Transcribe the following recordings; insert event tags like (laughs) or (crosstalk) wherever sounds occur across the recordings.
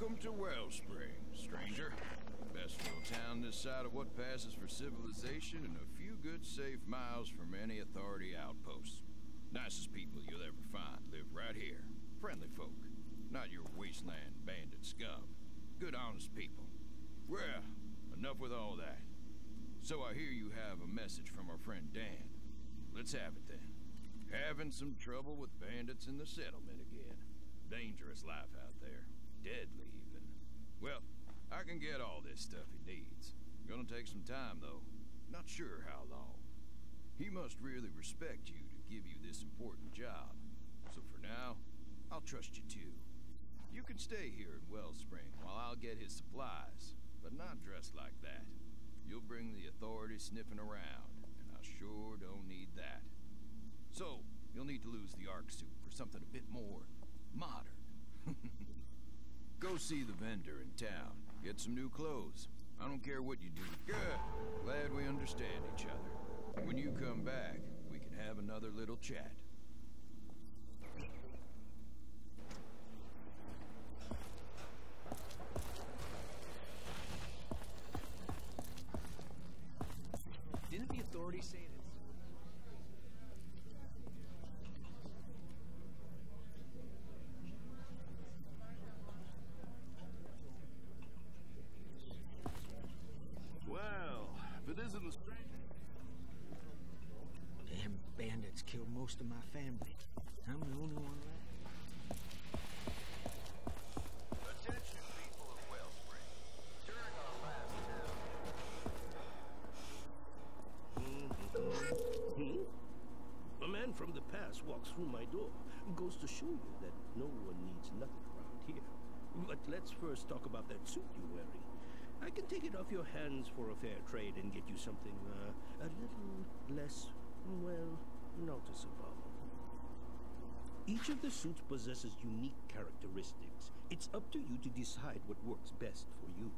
Welcome to Wellspring, stranger. Best little town this side of what passes for civilization and a few good safe miles from any authority outposts. Nicest people you'll ever find live right here. Friendly folk. Not your wasteland bandit scum. Good honest people. Well, enough with all that. So I hear you have a message from our friend Dan. Let's have it then. Having some trouble with bandits in the settlement again. Dangerous life out there. Deadly, even. Well, I can get all this stuff he needs. Gonna take some time, though. Not sure how long. He must really respect you to give you this important job. So for now, I'll trust you too. You can stay here in Wellspring while I'll get his supplies, but not dressed like that. You'll bring the authorities sniffing around, and I sure don't need that. So, you'll need to lose the Ark suit for something a bit more modern. (laughs) Go see the vendor in town. Get some new clothes. I don't care what you do. Good. Glad we understand each other. When you come back, we can have another little chat. Didn't the authorities say this? Well, if it isn't a Damn bandits killed most of my family. I'm the only one left. Attention, people of Wellspring. During our last Hmm? A man from the past walks through my door. Goes to show you that no one needs nothing around here. But let's first talk about that suit you're wearing. I can take it off your hands for a fair trade and get you something uh, a little less, well, noticeable. Each of the suits possesses unique characteristics. It's up to you to decide what works best for you.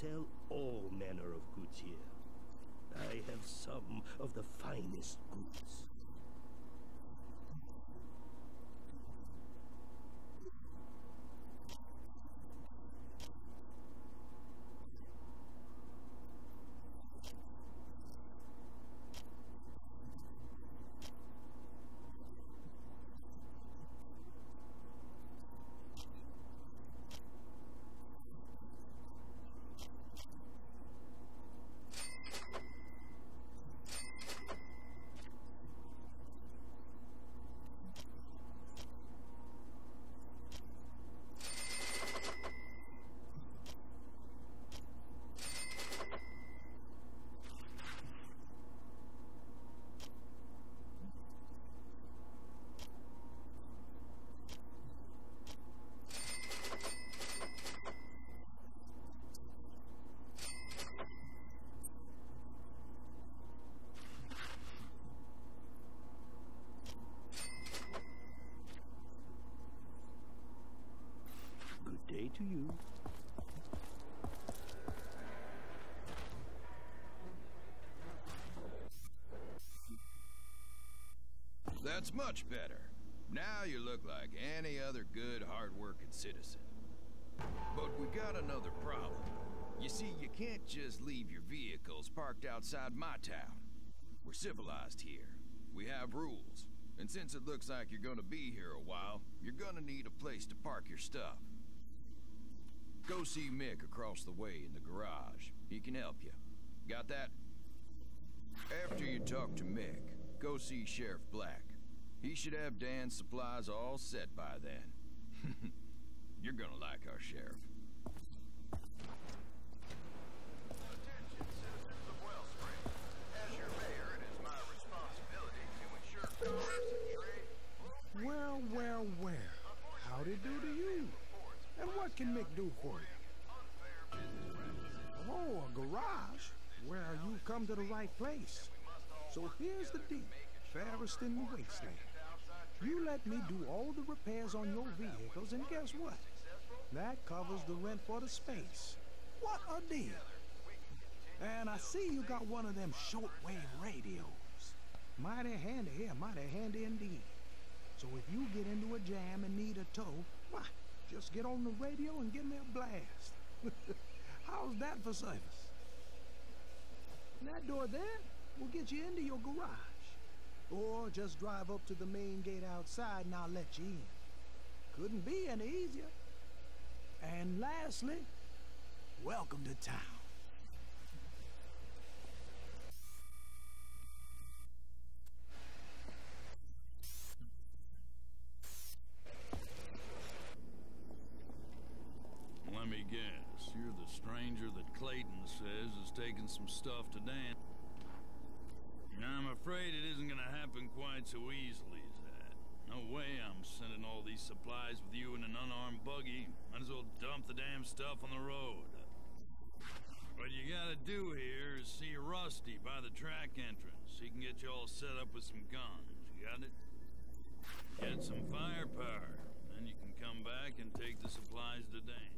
Sell all manner of goods here. I have some of the finest goods. To you. That's much better. Now you look like any other good, hard-working citizen. But we got another problem. You see, you can't just leave your vehicles parked outside my town. We're civilized here. We have rules. And since it looks like you're gonna be here a while, you're gonna need a place to park your stuff. Go see Mick across the way in the garage. He can help you. Got that? After you talk to Mick, go see Sheriff Black. He should have Dan's supplies all set by then. (laughs) You're gonna like our sheriff. Attention, citizens of Wellspring. As your mayor, it is my responsibility to ensure commerce and trade Well, well, well. How'd it do to you? And what can Mick do for you? Oh, a garage? Well, you come to the right place. So here's the deal, the wasteland. You let me do all the repairs on your vehicles, and guess what? That covers the rent for the space. What a deal! And I see you got one of them shortwave radios. Mighty handy here, mighty handy indeed. So if you get into a jam and need a tow, why, just get on the radio and give me a blast. (laughs) How's that for service? That door there will get you into your garage. Or just drive up to the main gate outside and I'll let you in. Couldn't be any easier. And lastly, welcome to town. Let me guess, you're the stranger that Clayton says is taking some stuff to Dan. I'm afraid it isn't gonna happen quite so easily as that. No way I'm sending all these supplies with you in an unarmed buggy. Might as well dump the damn stuff on the road. What you gotta do here is see Rusty by the track entrance. He can get you all set up with some guns. You got it? Get some firepower. Then you can come back and take the supplies to Dan.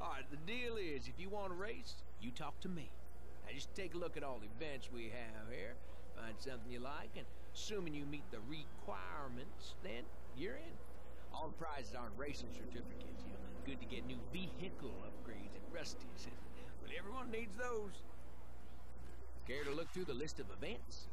All right, the deal is, if you want to race, you talk to me. Now, just take a look at all the events we have here, find something you like, and assuming you meet the requirements, then you're in. All the prizes aren't racing certificates, you know. Good to get new vehicle upgrades at Rusty's. (laughs) But everyone needs those. Care to look through the list of events?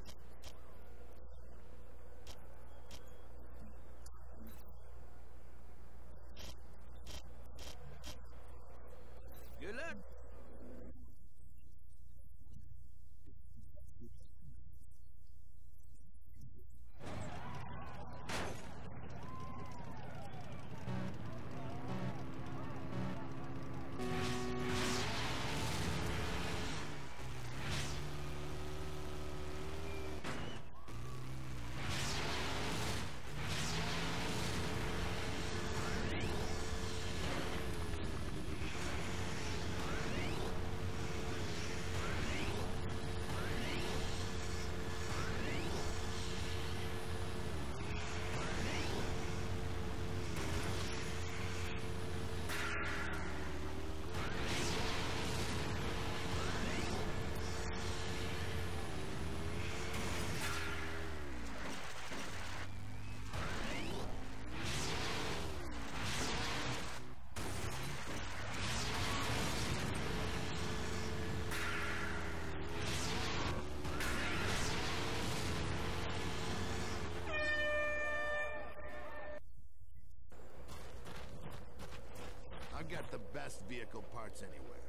Vehicle parts anywhere.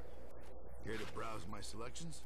Here to browse my selections?